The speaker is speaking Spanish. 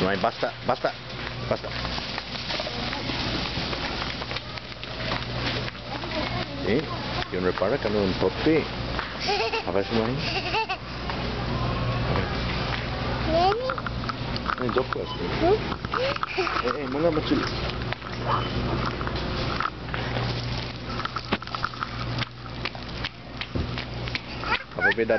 no hay basta, basta, basta. Eh, yun repara ka nun topi. Apa semua ini? Nani? Ini joko asli. Hmm? Eh, eh, mula macam. Apa beda?